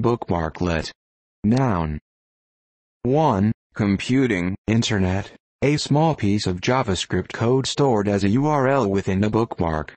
Bookmarklet. Noun. 1. Computing, Internet. A small piece of JavaScript code stored as a URL within a bookmark.